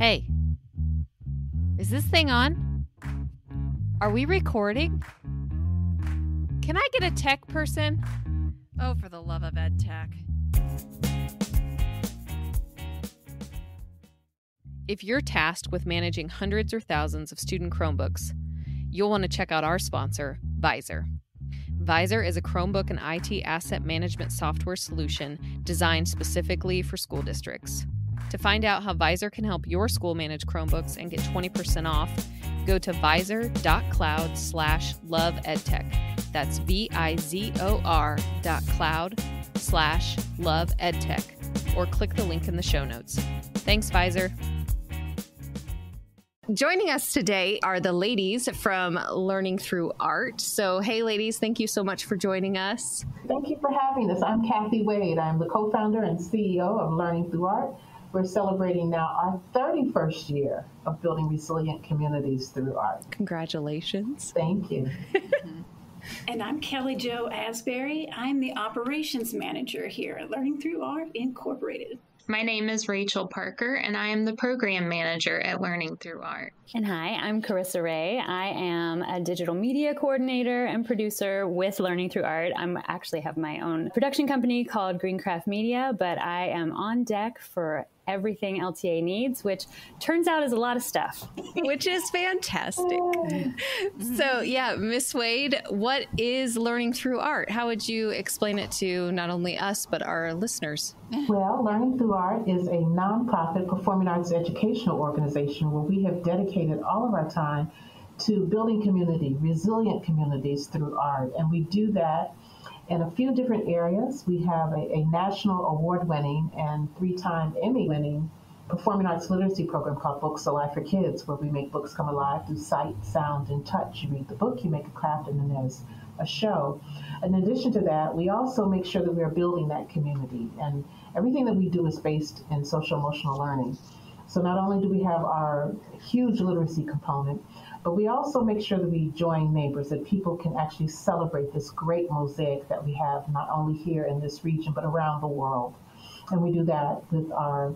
Hey, is this thing on? Are we recording? Can I get a tech person? Oh, for the love of ed tech. If you're tasked with managing hundreds or thousands of student Chromebooks, you'll want to check out our sponsor, Vizor. Vizor is a Chromebook and IT asset management software solution designed specifically for school districts. To find out how Vizor can help your school manage Chromebooks and get 20% off, go to vizor.cloud slash love edtech. That's V-I-Z-O-R dot cloud slash love edtech or click the link in the show notes. Thanks, Vizor. Joining us today are the ladies from Learning Through Art. So, hey, ladies, thank you so much for joining us. Thank you for having us. I'm Kathy Wade. I'm the co founder and CEO of Learning Through Art. We're celebrating now our 31st year of building resilient communities through art. Congratulations. Thank you. And I'm Kelly Jo Asbury. I'm the operations manager here at Learning Through Art Incorporated. My name is Rachel Parker, and I am the program manager at Learning Through Art. And hi, I'm Carissa Ray. I am a digital media coordinator and producer with Learning Through Art. I actually have my own production company called Greencraft Media, but I am on deck for everything LTA needs, which turns out is a lot of stuff. which is fantastic. so, yeah, Miss Wade, what is Learning Through Art? How would you explain it to not only us, but our listeners? Well, Learning Through Art is a nonprofit performing arts educational organization where we have dedicated all of our time to building community, resilient communities through art. And we do that in a few different areas. We have a, a national award winning and three time Emmy winning performing arts literacy program called Books Alive for Kids, where we make books come alive through sight, sound, and touch. You read the book, you make a craft, and then there's a show. In addition to that, we also make sure that we are building that community. And everything that we do is based in social emotional learning. So not only do we have our huge literacy component, but we also make sure that we join neighbors, that people can actually celebrate this great mosaic that we have not only here in this region, but around the world. And we do that with our,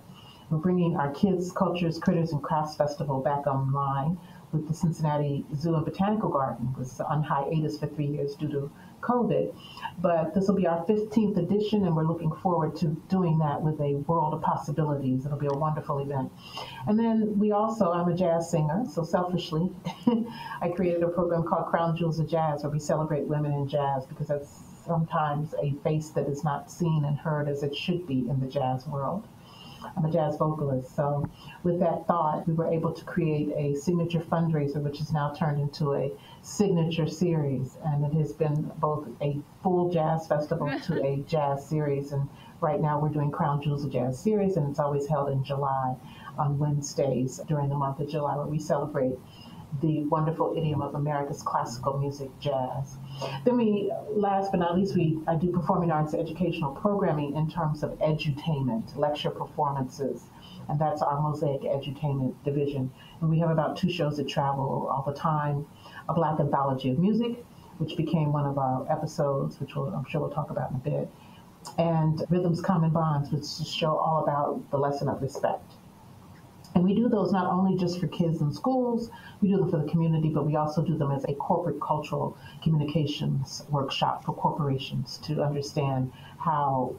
we're bringing our Kids, Cultures, Critters, and Crafts Festival back online with the Cincinnati Zoo and Botanical Garden. Was on hiatus for three years due to COVID. But this will be our 15th edition, and we're looking forward to doing that with a world of possibilities. It'll be a wonderful event. And then we also, I'm a jazz singer, so selfishly, I created a program called Crown Jewels of Jazz, where we celebrate women in jazz because that's sometimes a face that is not seen and heard as it should be in the jazz world. I'm a jazz vocalist. So, with that thought, we were able to create a signature fundraiser, which has now turned into a signature series. And it has been both a full jazz festival to a jazz series. And right now, we're doing Crown Jewels of Jazz series, and it's always held in July on Wednesdays during the month of July, where we celebrate the wonderful idiom of America's classical music, jazz. Then we, last but not least, we I do performing arts educational programming in terms of edutainment, lecture performances, and that's our Mosaic Edutainment division. And we have about two shows that travel all the time: a Black Anthology of Music, which became one of our episodes, which we'll, I'm sure we'll talk about in a bit, and Rhythms Common Bonds, which is a show all about the lesson of respect. And we do those not only just for kids in schools, we do them for the community, but we also do them as a corporate cultural communications workshop for corporations to understand how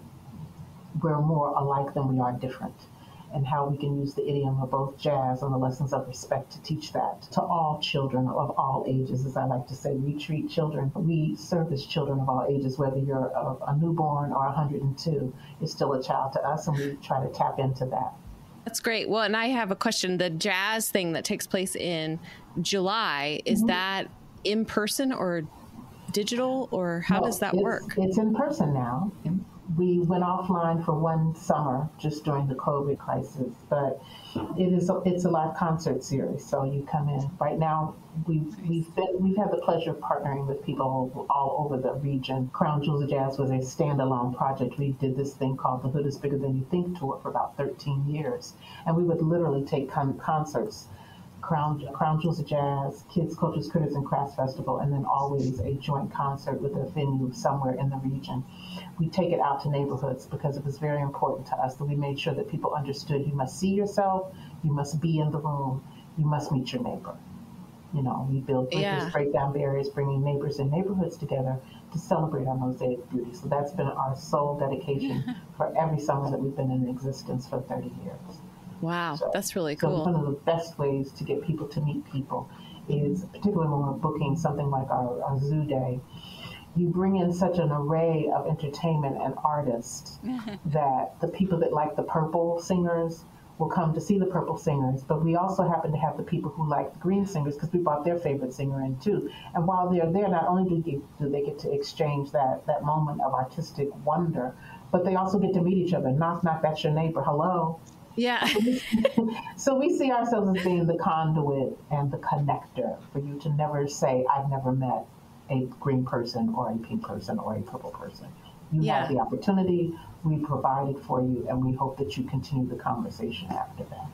we're more alike than we are different and how we can use the idiom of both jazz and the lessons of respect to teach that to all children of all ages. As I like to say, we treat children, we service children of all ages, whether you're a, a newborn or 102, you're still a child to us, and we try to tap into that. That's great. Well, and I have a question. The jazz thing that takes place in July, is mm-hmm. that in person or digital, or how no, does that work? It's in person now we went offline for one summer just during the COVID crisis, but it is a, it's a live concert series. So you come in. Right now, we've we've been we've had the pleasure of partnering with people all over the region. Crown Jewels of Jazz was a standalone project. We did this thing called the Hood is Bigger Than You Think tour for about 13 years, and we would literally take con- concerts Crown, Crown Jewels of Jazz, Kids, Cultures, Critters, and Crafts Festival, and then always a joint concert with a venue somewhere in the region. We take it out to neighborhoods because it was very important to us that we made sure that people understood you must see yourself, You must be in the room. You must meet your neighbor. You know, we build bridges, Yeah. break down barriers, bringing neighbors and neighborhoods together to celebrate our mosaic beauty. So that's been our sole dedication for every summer that we've been in existence for 30 years. Wow, So- that's really cool. So one of the best ways to get people to meet people is, particularly when we're booking something like our, our zoo day, you bring in such an array of entertainment and artists that the people that like the purple singers will come to see the purple singers, but we also happen to have the people who like the green singers because we brought their favorite singer in too. And while they're there, not only do, they, do they get to exchange that, that moment of artistic wonder, but they also get to meet each other. Knock, knock, that's your neighbor. Hello. Yeah. So we see ourselves as being the conduit and the connector for you to never say, I've never met a green person or a pink person or a purple person. You Yeah. have the opportunity, we provide it for you, and we hope that you continue the conversation after that.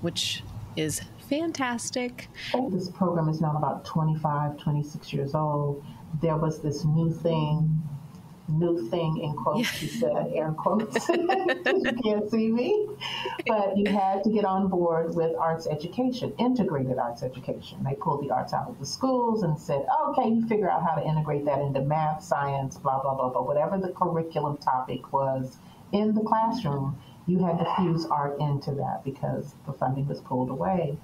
Which is fantastic. This program is now about 25, 26 years old. There was this new thing, new thing in quotes, she said, air quotes. you can't see me. But you had to get on board with arts education, integrated arts education. They pulled the arts out of the schools and said, okay, you figure out how to integrate that into math, science, blah, blah, blah, blah, whatever the curriculum topic was in the classroom. You had to fuse art into that because the funding was pulled away.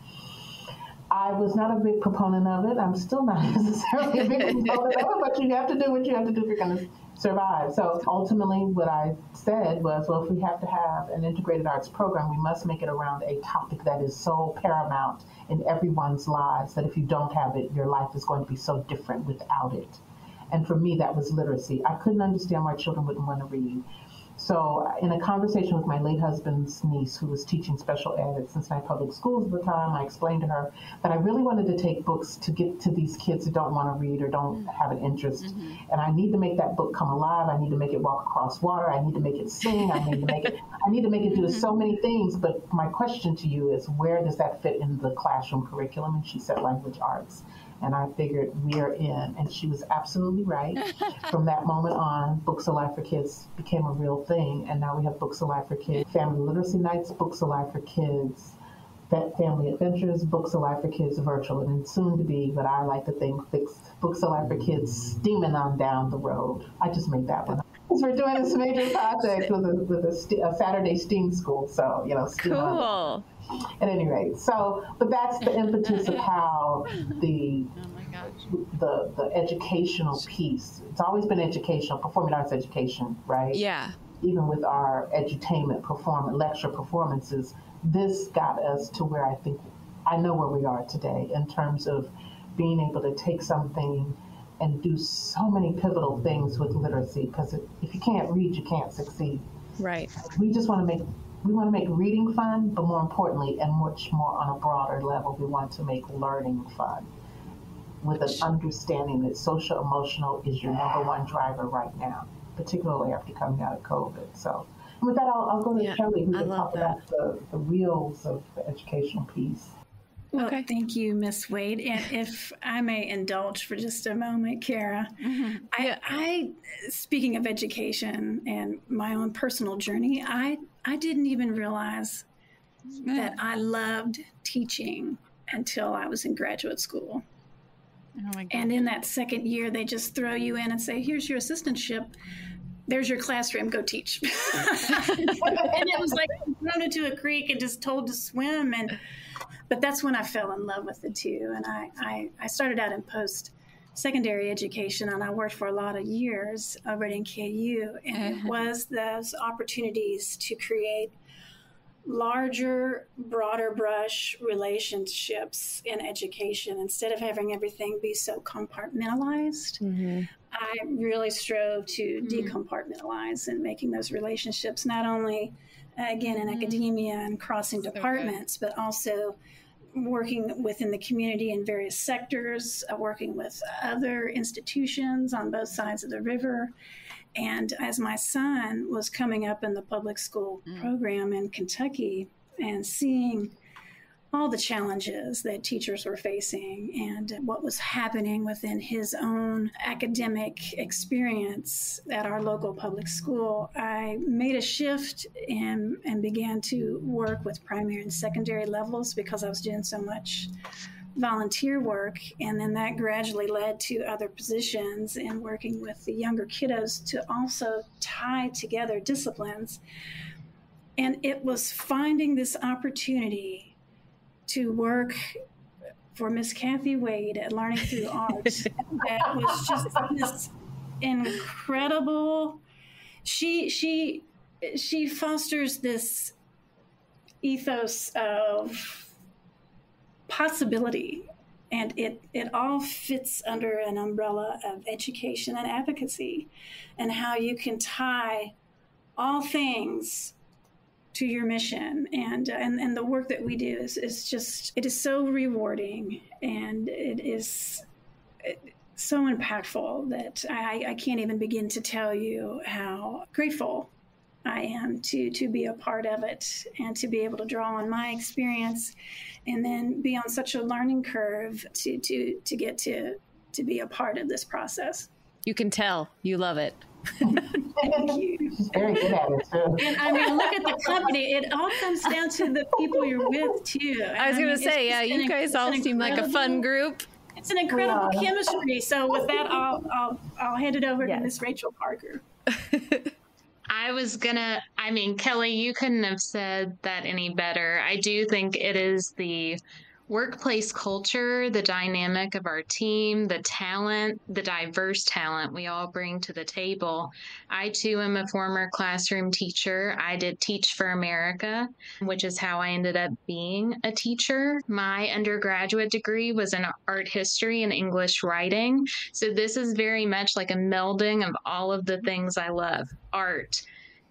I was not a big proponent of it. I'm still not necessarily a big proponent of it, but you have to do what you have to do if you're going to survive. So ultimately, what I said was, well, if we have to have an integrated arts program, we must make it around a topic that is so paramount in everyone's lives that if you don't have it, your life is going to be so different without it. And for me, that was literacy. I couldn't understand why children wouldn't want to read. So, in a conversation with my late husband's niece, who was teaching special ed at Cincinnati Public Schools at the time, I explained to her that I really wanted to take books to get to these kids who don't want to read or don't mm-hmm. have an interest. Mm-hmm. And I need to make that book come alive. I need to make it walk across water. I need to make it sing. I need to make it. I need to make it do mm-hmm. so many things. But my question to you is, where does that fit in the classroom curriculum? And she said, language arts. And I figured we're in. And she was absolutely right. From that moment on, Books Alive for Kids became a real thing. And now we have Books Alive for Kids, Family Literacy Nights, Books Alive for Kids, That Family Adventures, Books Alive for Kids virtual, and soon to be, but I like to think, Books Alive for Kids steaming on down the road. I just made that one. Because we're doing this major project with a, with a, a Saturday STEAM school, so, you know, STEAM Cool. at any rate. So, but that's the impetus of how the Oh the the educational piece. It's always been educational, performing arts education, right? Yeah. Even with our edutainment, perform lecture performances, this got us to where I think I know where we are today in terms of being able to take something and do so many pivotal things with literacy. Because if you can't read, you can't succeed Right. we just want to make we want to make reading fun, but more importantly, and much more on a broader level, we want to make learning fun with an understanding that social emotional is your number one driver right now, particularly after coming out of COVID. So, with that, I'll, I'll go to Yeah, Kelly, who can talk that. about the, the wheels of the educational piece. Well, Okay. thank you, Miss Wade. And if I may indulge for just a moment, Kara, mm-hmm. I, I, speaking of education and my own personal journey, I, I didn't even realize that I loved teaching until I was in graduate school. Oh my. And in that second year, they just throw you in and say, here's your assistantship. There's your classroom, go teach. and it was like thrown into a creek and just told to swim. And but that's when I fell in love with it too. And I, I, I started out in post secondary education and I worked for a lot of years over at NKU. And it was those opportunities to create larger, broader brush relationships in education instead of having everything be so compartmentalized. Mm-hmm. I really strove to decompartmentalize and making those relationships not only, again, in academia and crossing So good. departments, but also working within the community in various sectors, uh, working with other institutions on both sides of the river. And as my son was coming up in the public school program in Kentucky and seeing all the challenges that teachers were facing and what was happening within his own academic experience at our local public school, I made a shift and, and began to work with primary and secondary levels because I was doing so much volunteer work. And then that gradually led to other positions and working with the younger kiddos to also tie together disciplines. And it was finding this opportunity to work for Miss Kathy Wade at Learning Through Art. that was just this incredible. She she she fosters this ethos of possibility and it, it all fits under an umbrella of education and advocacy and how you can tie all things to your mission and and and the work that we do is, is just it is so rewarding and it is so impactful that I, I can't even begin to tell you how grateful I am to to be a part of it and to be able to draw on my experience and then be on such a learning curve to to to get to to be a part of this process. You can tell you love it. Thank you. Very good at it too. And I mean, look at the company. It all comes down to the people you're with too. I was going to say, yeah, you guys all seem like a fun group. It's an incredible yeah. chemistry. So with that, I'll I'll, I'll hand it over yes. to Miss Rachel Parker. I was gonna, I mean, Kelly, you couldn't have said that any better. I do think it is the workplace culture, the dynamic of our team, the talent, the diverse talent we all bring to the table. I too am a former classroom teacher. I did Teach for America, which is how I ended up being a teacher. My undergraduate degree was in art history and English writing. So this is very much like a melding of all of the things I love art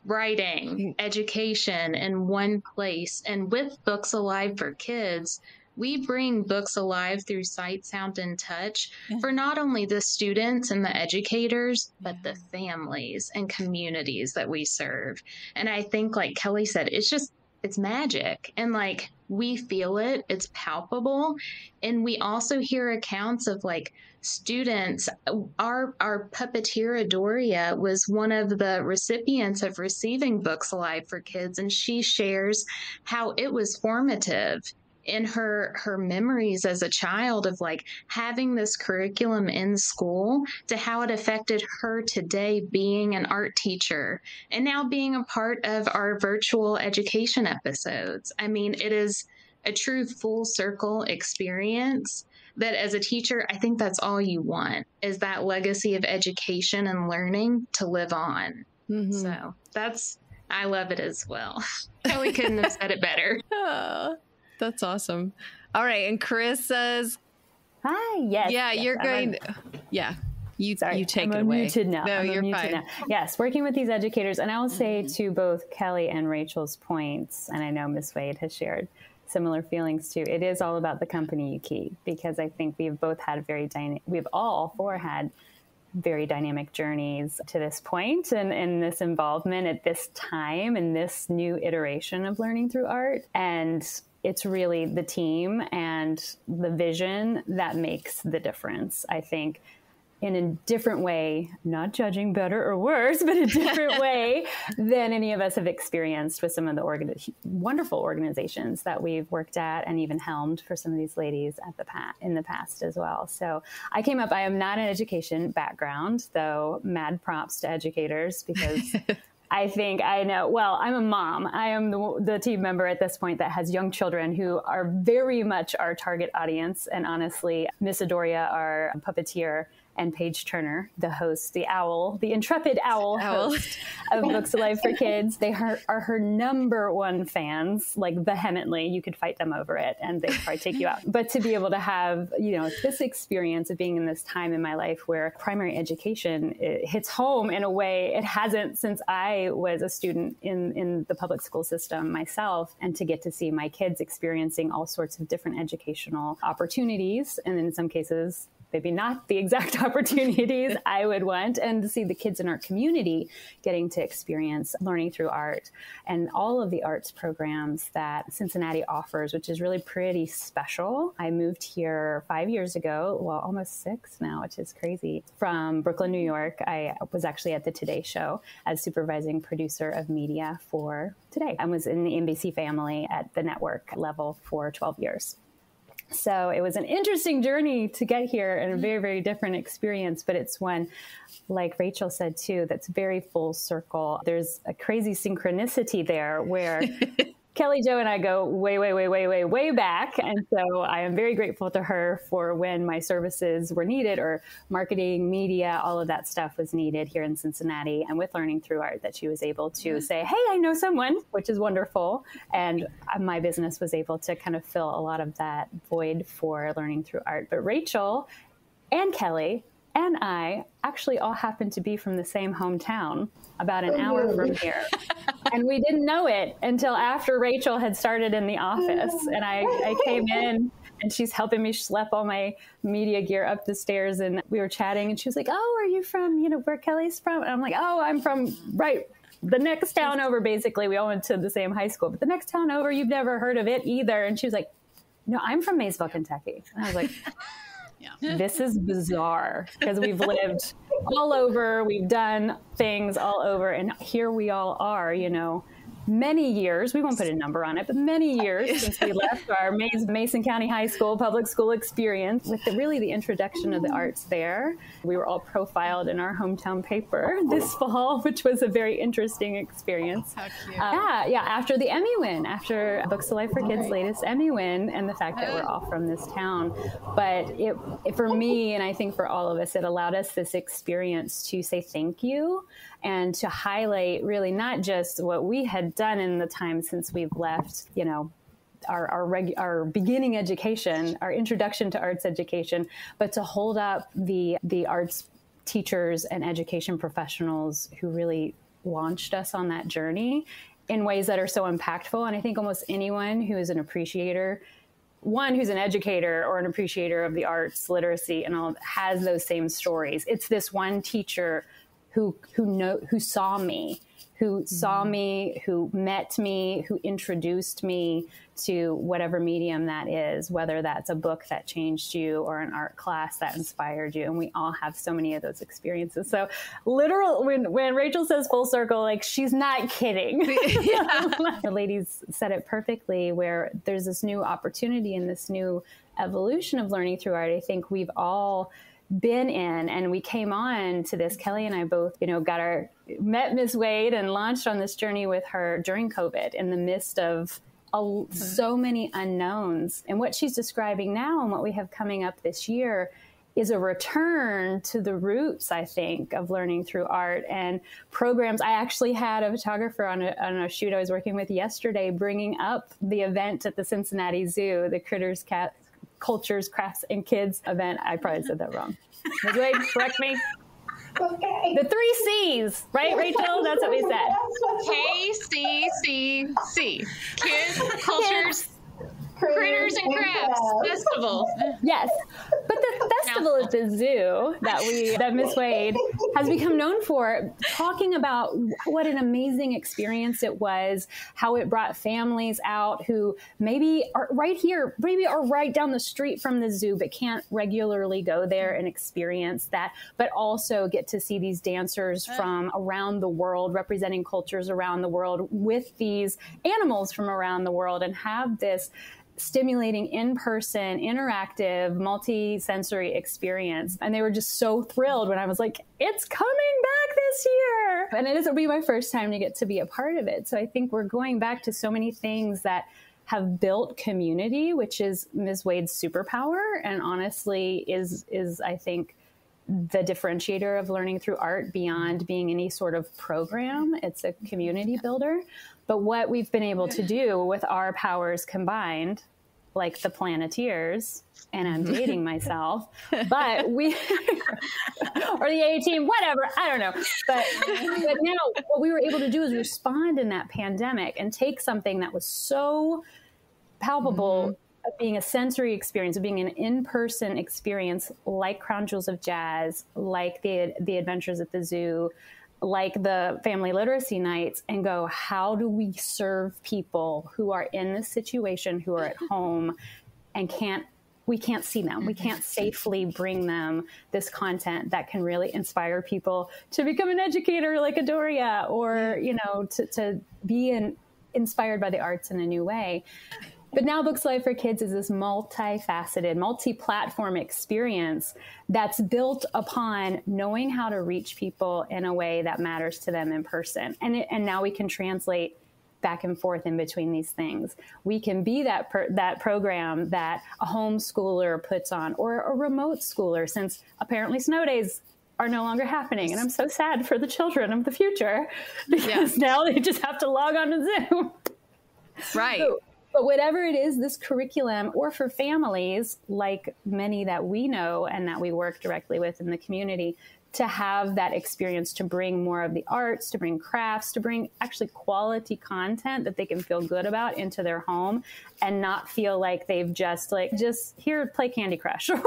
writing, mm. education in one place. And with Books Alive for Kids, we bring books alive through sight, sound, and touch yeah. for not only the students and the educators, but the families and communities that we serve. And I think, like Kelly said, it's just, it's magic. And like, we feel it, it's palpable. And we also hear accounts of like, students our our puppeteer adoria was one of the recipients of receiving books alive for kids and she shares how it was formative in her her memories as a child of like having this curriculum in school to how it affected her today being an art teacher and now being a part of our virtual education episodes. I mean, it is a true full circle experience that as a teacher, I think that's all you want is that legacy of education and learning to live on. Mm-hmm. So that's I love it as well. Kelly couldn't have said it better. Oh. That's awesome. All right, and Chris says, "Hi, yes, yeah, yes, you're going. To, yeah, you Sorry, you take I'm it away. Now. No, I'm you're fine. Now. Yes, working with these educators, and I will say mm-hmm. to both Kelly and Rachel's points, and I know Miss Wade has shared similar feelings too. It is all about the company you keep because I think we've both had very dynamic. We've all four had very dynamic journeys to this point and, and this involvement at this time and this new iteration of learning through art. And it's really the team and the vision that makes the difference. I think in a different way, not judging better or worse, but a different way than any of us have experienced with some of the organ- wonderful organizations that we've worked at and even helmed for some of these ladies at the pa- in the past as well. So I came up, I am not an education background, though mad props to educators because I think I know. Well, I'm a mom. I am the, the, team member at this point that has young children who are very much our target audience. And honestly, Miss Adoria, our puppeteer, and Paige Turner, the host, the owl, the intrepid owl, owl. host of Books Alive for Kids. They are, are, her number one fans, like vehemently. You could fight them over it and they'd probably take you out. But to be able to have, you know, this experience of being in this time in my life where primary education hits home in a way it hasn't since I was a student in, in the public school system myself, and to get to see my kids experiencing all sorts of different educational opportunities, and in some cases, maybe not the exact opportunities I would want, and to see the kids in our community getting to experience learning through art and all of the arts programs that Cincinnati offers, which is really pretty special. I moved here five years ago, well, almost six now, which is crazy, from Brooklyn, New York. I was actually at the Today Show as supervising producer of media for Today. I was in the NBC family at the network level for 12 years. So it was an interesting journey to get here and a mm-hmm. very, very different experience, but it's one, like Rachel said too, that's very full circle. There's a crazy synchronicity there where Kelly Jo and I go way, way, way, way, way, way back. And so I am very grateful to her for when my services were needed or marketing, media, all of that stuff was needed here in Cincinnati. And with Learning Through Art, that she was able to mm-hmm. say, Hey, I know someone, which is wonderful. And uh, my business was able to kind of fill a lot of that void for Learning Through Art. But Rachel and Kelly and I actually all happened to be from the same hometown, about an oh, hour from here. and we didn't know it until after Rachel had started in the office. And I, I came in and she's helping me schlep all my media gear up the stairs. And we were chatting and she was like, Oh, are you from, you know, where Kelly's from? And I'm like, Oh, I'm from right the next town over, basically. We all went to the same high school, but the next town over, you've never heard of it either. And she was like, No, I'm from Maysville, Kentucky. And I was like, This is bizarre because we've lived all over, we've done things all over, and here we all are, you know, many years, we won't put a number on it, but many years since we left our Mason County High School public school experience with the, really the introduction of the arts there. We were all profiled in our hometown paper this fall, which was a very interesting experience. Uh, yeah, yeah, after the Emmy win, after Books Alive for Kids' latest Emmy win, and the fact that we're all from this town. But it, it, for me, and I think for all of us, it allowed us this experience to say thank you and to highlight really not just what we had done in the time since we've left, you know, our our, regu- our beginning education, our introduction to arts education, but to hold up the the arts teachers and education professionals who really launched us on that journey in ways that are so impactful. And I think almost anyone who is an appreciator one who's an educator or an appreciator of the arts literacy and all has those same stories it's this one teacher who who know who saw me who saw mm-hmm. me, who met me, who introduced me to whatever medium that is, whether that's a book that changed you or an art class that inspired you. And we all have so many of those experiences. So literal when when Rachel says full circle, like she's not kidding. the ladies said it perfectly where there's this new opportunity and this new evolution of learning through art. I think we've all been in and we came on to this kelly and i both you know got our met miss wade and launched on this journey with her during covid in the midst of a, mm-hmm. so many unknowns and what she's describing now and what we have coming up this year is a return to the roots, I think, of learning through art and programs. I actually had a photographer on a, on a shoot I was working with yesterday bringing up the event at the Cincinnati Zoo, the Critters Cat Cultures, Crafts, and Kids event. I probably said that wrong. Wait, correct me. Okay. The three C's, right, Rachel? That's what we said. K C C C. Kids, cultures, Critters and Crafts Festival. Yes, but the festival at the zoo that we that Miss Wade has become known for, talking about what an amazing experience it was, how it brought families out who maybe are right here, maybe are right down the street from the zoo, but can't regularly go there and experience that, but also get to see these dancers from around the world, representing cultures around the world with these animals from around the world, and have this stimulating in-person interactive multi-sensory experience. And they were just so thrilled when i was like it's coming back this year! And it is will be my first time to get to be a part of it. So i think we're going back to so many things that have built community which is ms wade's superpower and honestly is is i think the differentiator of learning through art beyond being any sort of program it's a community builder but what we've been able to do with our powers combined, like the Planeteers, and I'm dating myself, but we, or the A team, whatever, I don't know. But, but now what we were able to do is respond in that pandemic and take something that was so palpable. Mm-hmm of being a sensory experience, of being an in-person experience like Crown Jewels of Jazz, like the the Adventures at the Zoo, like the family literacy nights and go, how do we serve people who are in this situation, who are at home and can't we can't see them. We can't mm-hmm. safely bring them this content that can really inspire people to become an educator like Adoria or, you know, to, to be an, inspired by the arts in a new way. But now Books Alive for Kids is this multifaceted, multi platform experience that's built upon knowing how to reach people in a way that matters to them in person. And, it, and now we can translate back and forth in between these things. We can be that per, that program that a homeschooler puts on or a remote schooler since apparently snow days are no longer happening and I'm so sad for the children of the future because yeah. now they just have to log on to Zoom. Right. So, but whatever it is, this curriculum, or for families like many that we know and that we work directly with in the community, to have that experience to bring more of the arts, to bring crafts, to bring actually quality content that they can feel good about into their home and not feel like they've just like just here play Candy Crush or,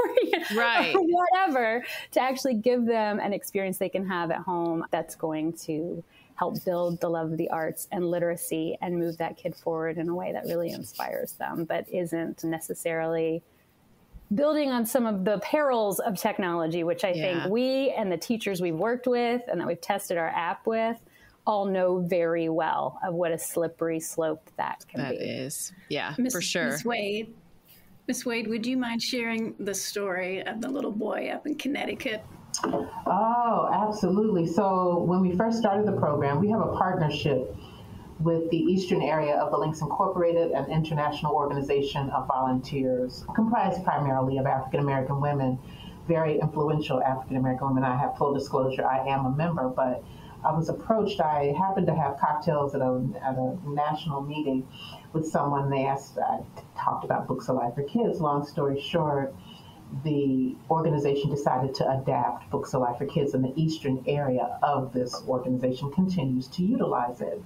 right. or whatever to actually give them an experience they can have at home that's going to help build the love of the arts and literacy and move that kid forward in a way that really inspires them, but isn't necessarily building on some of the perils of technology, which I yeah. think we and the teachers we've worked with and that we've tested our app with all know very well of what a slippery slope that can that be. That is, yeah, Ms. for sure. Ms. Wade, Miss Wade, would you mind sharing the story of the little boy up in Connecticut Oh, absolutely. So when we first started the program, we have a partnership with the eastern area of the Links Incorporated, an international organization of volunteers comprised primarily of African American women, very influential African American women. I have full disclosure, I am a member, but I was approached. I happened to have cocktails at a, at a national meeting with someone. They asked, I talked about Books Alive for Kids. Long story short, the organization decided to adapt Books Alive for Kids, and the eastern area of this organization continues to utilize it.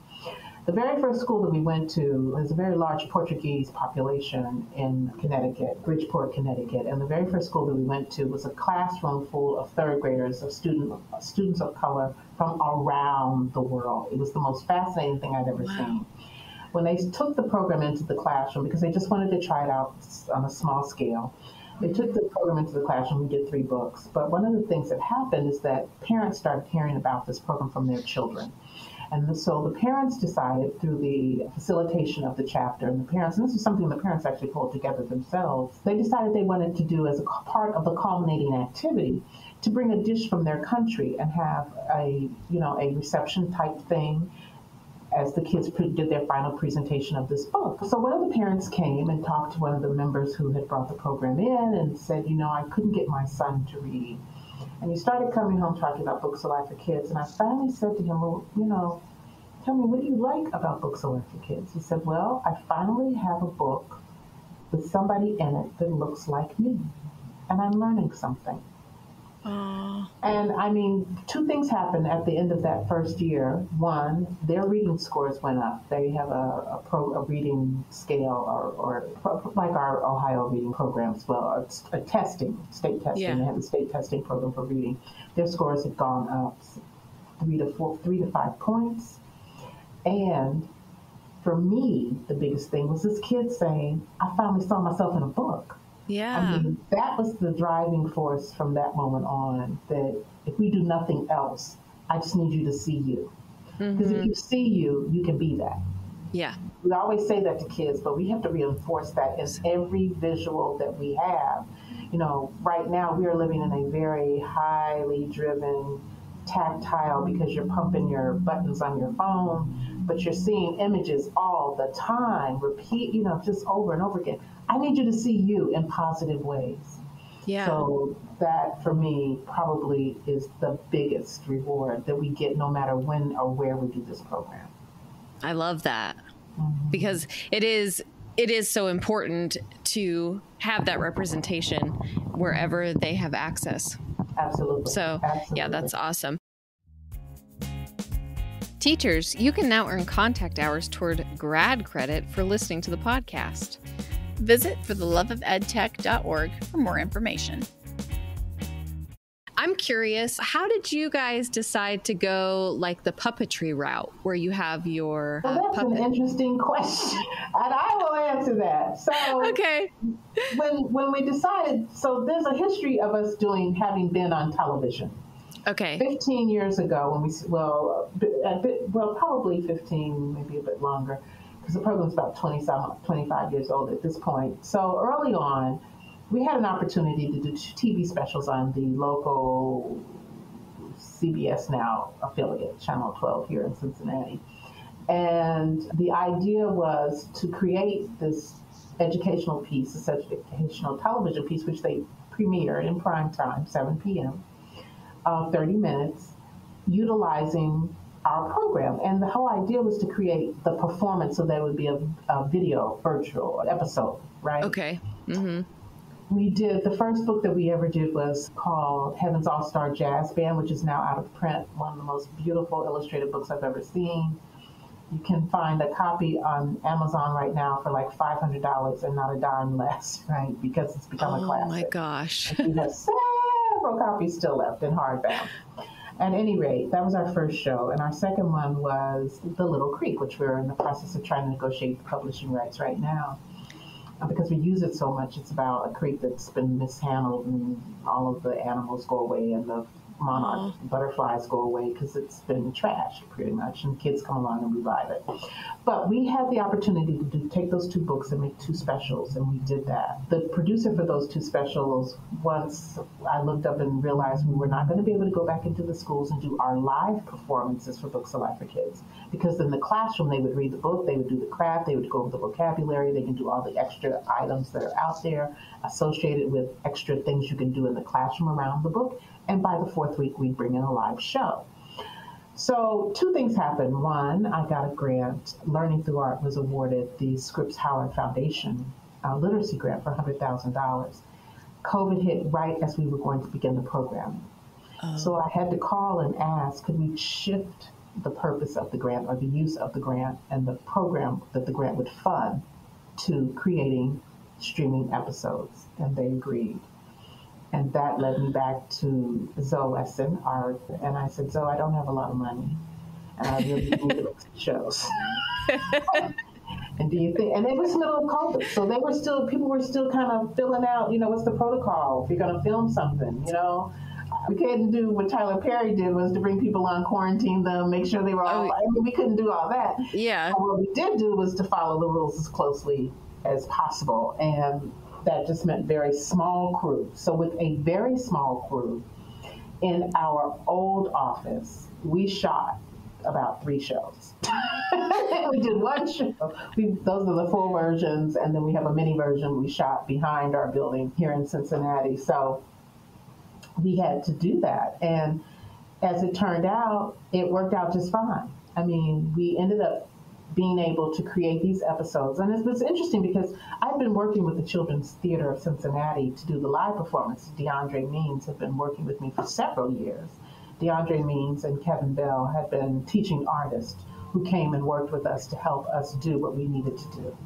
The very first school that we went to has a very large Portuguese population in Connecticut, Bridgeport, Connecticut. And the very first school that we went to was a classroom full of third graders, of student, students of color from around the world. It was the most fascinating thing I'd ever wow. seen. When they took the program into the classroom, because they just wanted to try it out on a small scale, they took the program into the classroom. We did three books. But one of the things that happened is that parents started hearing about this program from their children. And so the parents decided through the facilitation of the chapter, and the parents, and this is something the parents actually pulled together themselves, they decided they wanted to do as a part of the culminating activity to bring a dish from their country and have a, you know, a reception type thing as the kids did their final presentation of this book. So one of the parents came and talked to one of the members who had brought the program in and said, you know, I couldn't get my son to read. And he started coming home talking about Books Alive for Kids. And I finally said to him, well, you know, tell me, what do you like about Books Alive for Kids? He said, well, I finally have a book with somebody in it that looks like me. And I'm learning something. And I mean, two things happened at the end of that first year. One, their reading scores went up. They have a, a, pro, a reading scale, or, or, like our Ohio reading programs, well, a, a testing, state testing. Yeah. They have a state testing program for reading. Their scores had gone up three to four, three to five points. And for me, the biggest thing was this kid saying, "I finally saw myself in a book." Yeah. I mean, that was the driving force from that moment on that if we do nothing else, I just need you to see you. Because mm-hmm. if you see you, you can be that. Yeah. We always say that to kids, but we have to reinforce that in every visual that we have. You know, right now we are living in a very highly driven, tactile because you're pumping your buttons on your phone, but you're seeing images all the time, repeat, you know, just over and over again. I need you to see you in positive ways. Yeah. So that for me probably is the biggest reward that we get no matter when or where we do this program. I love that. Mm-hmm. Because it is it is so important to have that representation wherever they have access. Absolutely. So, Absolutely. yeah, that's awesome. Teachers, you can now earn contact hours toward grad credit for listening to the podcast. Visit fortheloveofedtech.org for more information. I'm curious, how did you guys decide to go like the puppetry route where you have your well, uh, that's puppet? an interesting question. And I will answer that. So Okay. When when we decided so there's a history of us doing having been on television. Okay. 15 years ago when we well a uh, bit, well probably 15 maybe a bit longer because the program's about 20 25 years old at this point. So early on we had an opportunity to do TV specials on the local CBS Now affiliate, Channel 12 here in Cincinnati. And the idea was to create this educational piece, this educational television piece, which they premiered in prime time, 7 p.m., uh, 30 minutes, utilizing our program. And the whole idea was to create the performance so there would be a, a video virtual episode, right? Okay. Mm-hmm we did the first book that we ever did was called Heaven's All Star Jazz Band, which is now out of print. One of the most beautiful illustrated books I've ever seen. You can find a copy on Amazon right now for like five hundred dollars and not a dime less, right? Because it's become oh a classic. Oh my gosh! we have several copies still left in hardbound. At any rate, that was our first show, and our second one was The Little Creek, which we're in the process of trying to negotiate the publishing rights right now. Uh, because we use it so much, it's about a creek that's been mishandled and all of the animals go away and the monarch butterflies go away because it's been trashed pretty much, and kids come along and revive it. But we had the opportunity to do, take those two books and make two specials, and we did that. The producer for those two specials, once I looked up and realized we were not going to be able to go back into the schools and do our live performances for Books Alive for Kids, because in the classroom they would read the book, they would do the craft, they would go over the vocabulary, they can do all the extra items that are out there associated with extra things you can do in the classroom around the book and by the fourth week, we bring in a live show. So, two things happened. One, I got a grant. Learning Through Art was awarded the Scripps Howard Foundation uh, literacy grant for $100,000. COVID hit right as we were going to begin the program. Oh. So, I had to call and ask could we shift the purpose of the grant or the use of the grant and the program that the grant would fund to creating streaming episodes? And they agreed. And that led me back to Zoe Weston, our, and I said, Zoe, I don't have a lot of money, and I really need shows. and do you think? And it was middle of COVID, so they were still people were still kind of filling out. You know, what's the protocol if you're going to film something? You know, we couldn't do what Tyler Perry did was to bring people on, quarantine them, make sure they were oh, all. Oh, I mean, we couldn't do all that. Yeah. But what we did do was to follow the rules as closely as possible, and that just meant very small crew. So with a very small crew in our old office, we shot about three shows. we did one show. We, those are the full versions, and then we have a mini version we shot behind our building here in Cincinnati. So we had to do that, and as it turned out, it worked out just fine. I mean, we ended up being able to create these episodes. And it was interesting because I've been working with the Children's Theater of Cincinnati to do the live performance. DeAndre Means have been working with me for several years. DeAndre Means and Kevin Bell have been teaching artists who came and worked with us to help us do what we needed to do.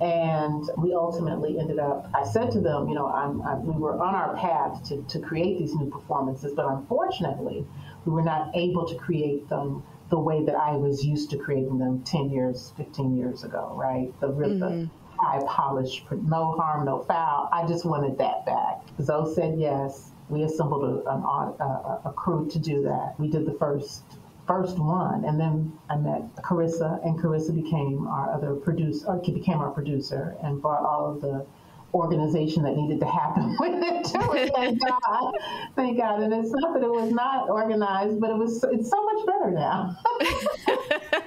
And we ultimately ended up, I said to them, you know, I'm, I, we were on our path to, to create these new performances, but unfortunately, we were not able to create them the way that I was used to creating them 10 years, 15 years ago, right? The, mm-hmm. the high polished, no harm, no foul. I just wanted that back. Zoe said yes. We assembled a, a, a crew to do that. We did the first first one, and then I met Carissa, and Carissa became our other producer, became our producer, and brought all of the organization that needed to happen with it too. thank God, thank God. And it's not that it was not organized, but it was. It's so much better now.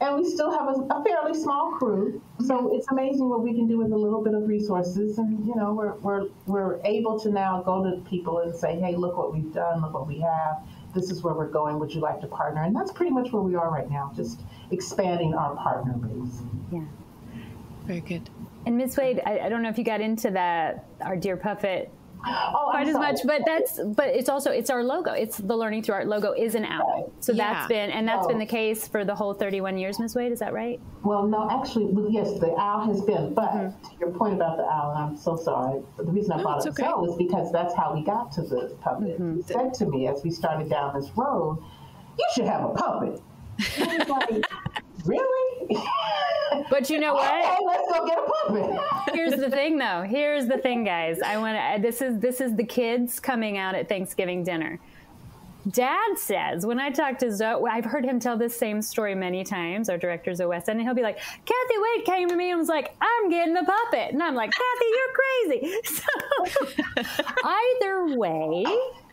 and we still have a, a, fairly small crew, so it's amazing what we can do with a little bit of resources. And you know, we're we're we're able to now go to people and say, hey, look what we've done, look what we have. This is where we're going. Would you like to partner? And that's pretty much where we are right now, just expanding our partner base. Yeah. Very good. And Miss Wade, I, I, don't know if you got into that our dear puppet Oh, quite as much, but that's but it's also it's our logo. It's the Learning Through Art logo is an owl. So Yeah. that's been and that's Oh. been the case for the whole 31 years, Ms. Wade. Is that right? Well, no, actually, well, yes, the owl has been. But Mm-hmm. to your point about the owl, and I'm so sorry. The reason I brought it's it okay. so is because that's how we got to the puppet. Mm-hmm. You said to me as we started down this road, "You should have a puppet." I was like, really? But you know what? let's go get a puppet. Here's the thing, though. Here's the thing, guys. I want to. Uh, this is this is the kids coming out at Thanksgiving dinner. Dad says when I talk to Zoe, I've heard him tell this same story many times. Our director Zoe West, and he'll be like, "Kathy Wade came to me and was like, I'm getting a puppet," and I'm like, "Kathy, you're crazy." So either way,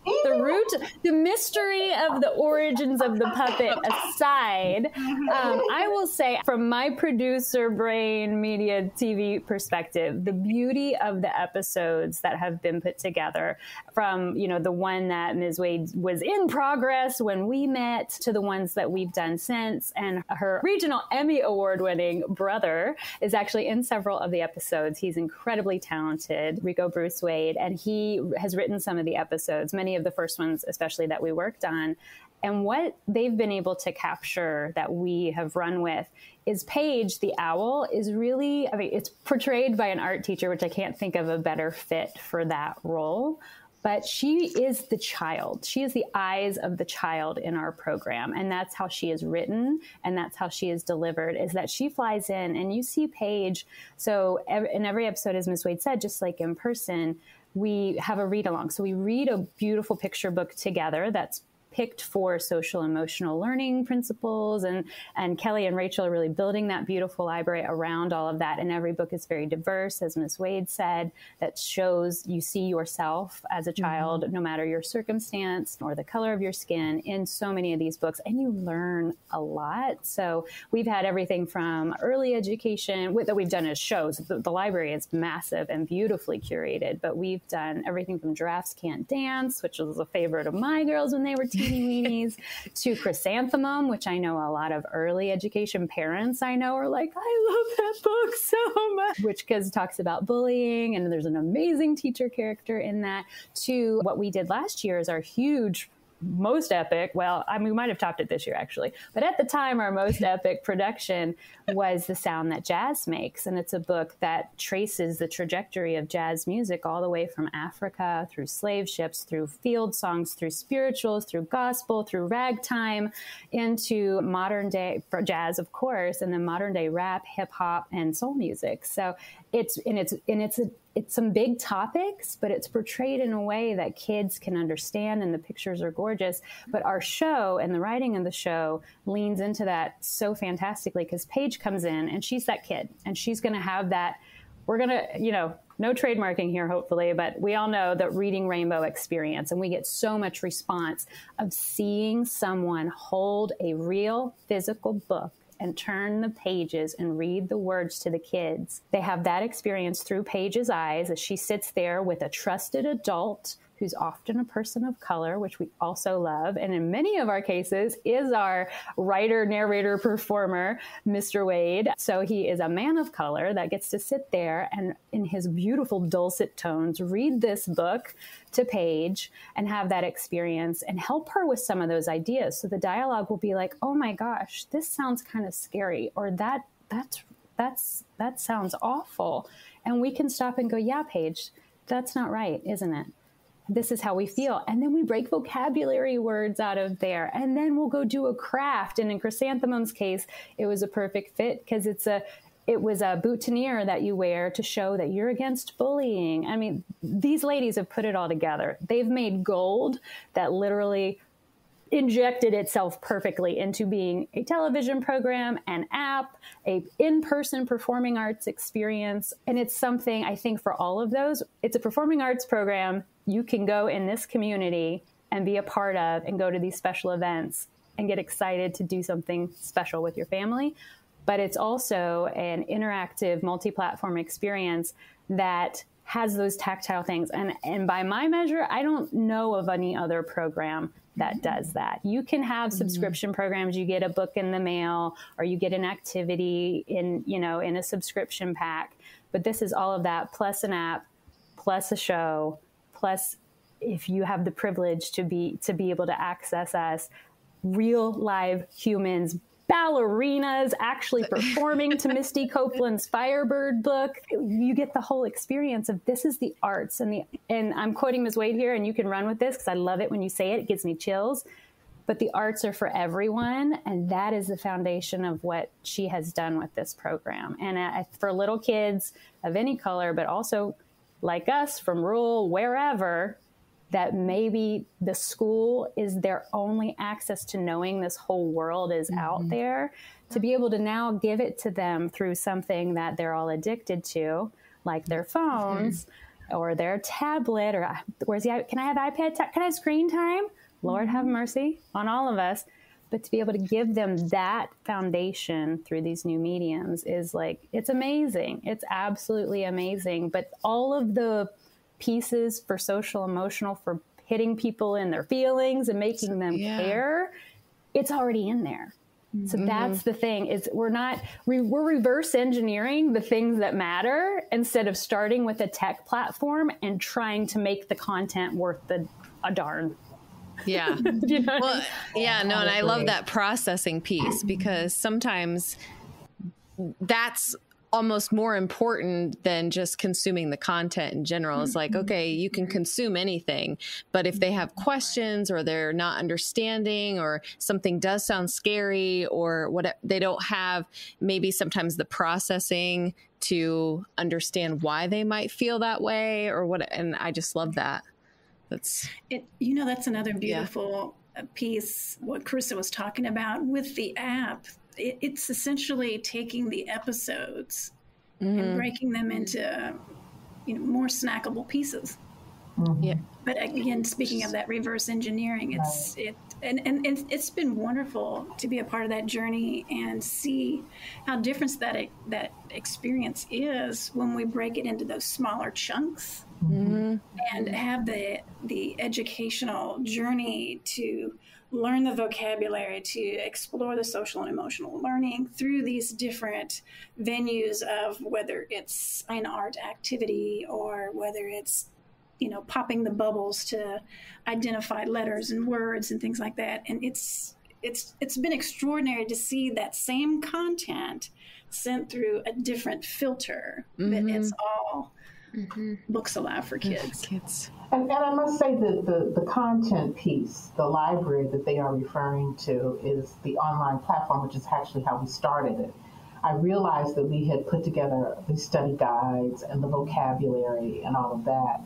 the root, the mystery of the origins of the puppet aside, um, I will say, from my producer brain media TV perspective, the beauty of the episodes that have been put together, from you know the one that Ms. Wade was in progress when we met, to the ones that we've done since, and her regional Emmy award-winning brother is actually in several of the episodes. He's incredibly talented, Rico Bruce Wade, and he has written some of the episodes, many of the first ones, especially that we worked on. And what they've been able to capture that we have run with is Paige, the owl, is really, I mean, it's portrayed by an art teacher, which I can't think of a better fit for that role. But she is the child. She is the eyes of the child in our program. And that's how she is written and that's how she is delivered is that she flies in and you see Paige. So in every episode, as Ms. Wade said, just like in person, we have a read along. So we read a beautiful picture book together that's picked for social emotional learning principles and and Kelly and Rachel are really building that beautiful library around all of that and every book is very diverse as Ms. Wade said that shows you see yourself as a mm-hmm. child no matter your circumstance or the color of your skin in so many of these books and you learn a lot so we've had everything from early education with, that we've done as shows the, the library is massive and beautifully curated but we've done everything from giraffes can't dance which was a favorite of my girls when they were teeny weenies to chrysanthemum which i know a lot of early education parents i know are like i love that book so much which because talks about bullying and there's an amazing teacher character in that to what we did last year is our huge most epic well i mean we might have topped it this year actually but at the time our most epic production was the sound that jazz makes. And it's a book that traces the trajectory of jazz music all the way from africa through slave ships through field songs through spirituals through gospel through ragtime into modern day jazz of course and then modern day rap hip hop and soul music. So it's and it's and it's a it's some big topics, but it's portrayed in a way that kids can understand, and the pictures are gorgeous. But our show and the writing of the show leans into that so fantastically because Paige comes in and she's that kid, and she's going to have that. We're going to, you know, no trademarking here, hopefully, but we all know that reading Rainbow experience, and we get so much response of seeing someone hold a real physical book and turn the pages and read the words to the kids. They have that experience through Paige's eyes as she sits there with a trusted adult who's often a person of color, which we also love, and in many of our cases is our writer, narrator, performer, Mr. Wade. So he is a man of color that gets to sit there and, in his beautiful dulcet tones, read this book to Paige and have that experience and help her with some of those ideas. So the dialogue will be like, "Oh my gosh, this sounds kind of scary," or "That that's that's that sounds awful," and we can stop and go, "Yeah, Paige, that's not right, isn't it?" This is how we feel. And then we break vocabulary words out of there. And then we'll go do a craft. And in Chrysanthemum's case, it was a perfect fit because it's a it was a boutonniere that you wear to show that you're against bullying. I mean, these ladies have put it all together. They've made gold that literally injected itself perfectly into being a television program, an app, a in-person performing arts experience, and it's something I think for all of those, it's a performing arts program you can go in this community and be a part of and go to these special events and get excited to do something special with your family. But it's also an interactive multi-platform experience that has those tactile things. And and by my measure, I don't know of any other program that mm-hmm. does that. You can have mm-hmm. subscription programs, you get a book in the mail or you get an activity in, you know, in a subscription pack, but this is all of that plus an app, plus a show, plus if you have the privilege to be to be able to access us real live humans ballerinas actually performing to Misty Copeland's Firebird book. You get the whole experience of this is the arts and the and I'm quoting Ms. Wade here and you can run with this because I love it when you say it. It gives me chills. But the arts are for everyone, and that is the foundation of what she has done with this program. And uh, for little kids of any color, but also like us from rural wherever, that maybe the school is their only access to knowing this whole world is mm-hmm. out there to be able to now give it to them through something that they're all addicted to like their phones mm-hmm. or their tablet or where's the can i have ipad ta- can i have screen time lord have mm-hmm. mercy on all of us but to be able to give them that foundation through these new mediums is like it's amazing it's absolutely amazing but all of the pieces for social emotional for hitting people in their feelings and making them yeah. care it's already in there so mm-hmm. that's the thing is we're not we, we're reverse engineering the things that matter instead of starting with a tech platform and trying to make the content worth the a darn yeah you know well yeah no and i love that processing piece because sometimes that's almost more important than just consuming the content in general. It's like, okay, you can consume anything, but if they have questions or they're not understanding or something does sound scary or what they don't have maybe sometimes the processing to understand why they might feel that way or what and I just love that. That's it you know that's another beautiful yeah. piece what Carissa was talking about with the app it, it's essentially taking the episodes mm-hmm. and breaking them into you know more snackable pieces. Mm-hmm. Yeah. But again, speaking of that reverse engineering, it's right. it and, and, and it's been wonderful to be a part of that journey and see how different that that experience is when we break it into those smaller chunks mm-hmm. and have the the educational journey to learn the vocabulary, to explore the social and emotional learning through these different venues of whether it's an art activity or whether it's you know popping the bubbles to identify letters and words and things like that and it's it's it's been extraordinary to see that same content sent through a different filter mm-hmm. but it's all mm-hmm. Books Alive for Kids kids and, and I must say that the, the content piece, the library that they are referring to, is the online platform, which is actually how we started it. I realized that we had put together the study guides and the vocabulary and all of that.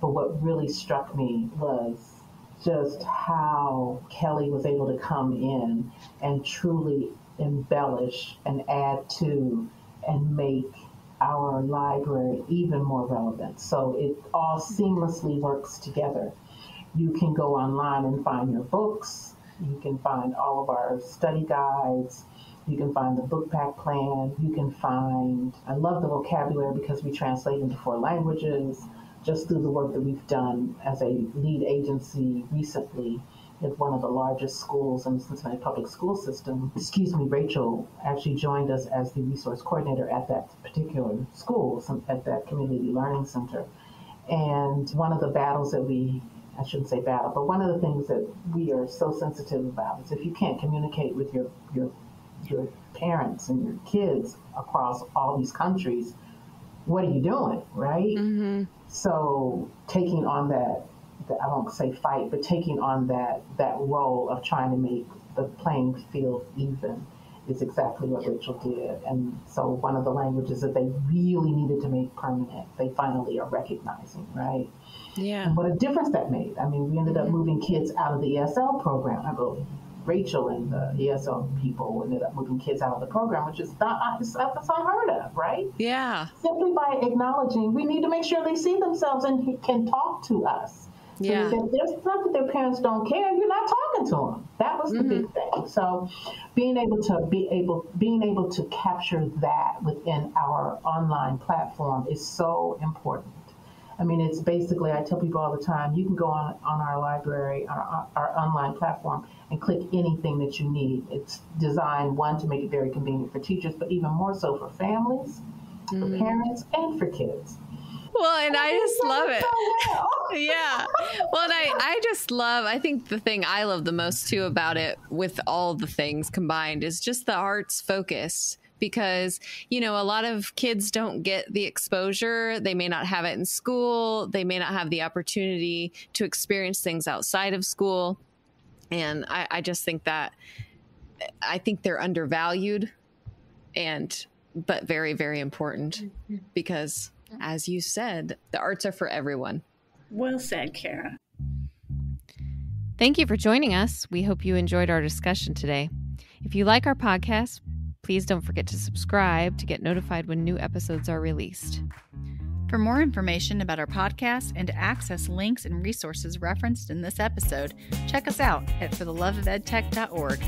But what really struck me was just how Kelly was able to come in and truly embellish and add to and make our library even more relevant. So it all seamlessly works together. You can go online and find your books. You can find all of our study guides. You can find the book pack plan. You can find, I love the vocabulary because we translate into four languages just through the work that we've done as a lead agency recently at one of the largest schools in the Cincinnati public school system. Excuse me, Rachel actually joined us as the resource coordinator at that particular school, at that community learning center. And one of the battles that we I shouldn't say battle, but one of the things that we are so sensitive about is if you can't communicate with your your your parents and your kids across all these countries, what are you doing, right? Mm-hmm. So taking on that I won't say fight, but taking on that that role of trying to make the playing field even is exactly what Rachel did. And so one of the languages that they really needed to make permanent, they finally are recognizing, right? Yeah. And what a difference that made. I mean, we ended up mm-hmm. moving kids out of the ESL program. I go, Rachel and the ESL people ended up moving kids out of the program, which is not it's unheard of, right? Yeah. Simply by acknowledging, we need to make sure they see themselves and can talk to us. Yeah. So there's not that their parents don't care. You're not talking to them. That was the mm-hmm. big thing. So being able to be able being able to capture that within our online platform is so important. I mean, it's basically, I tell people all the time, you can go on, on our library, our, our online platform, and click anything that you need. It's designed, one, to make it very convenient for teachers, but even more so for families, mm-hmm. for parents, and for kids. Well, and I just love it. So well. yeah. Well, and I, I just love, I think the thing I love the most too about it with all the things combined is just the arts focus because you know a lot of kids don't get the exposure they may not have it in school they may not have the opportunity to experience things outside of school and i, I just think that i think they're undervalued and but very very important mm-hmm. because as you said the arts are for everyone Well said, Kara. Thank you for joining us. We hope you enjoyed our discussion today. If you like our podcast, please don't forget to subscribe to get notified when new episodes are released. For more information about our podcast and to access links and resources referenced in this episode, check us out at fortheloveofedtech.org.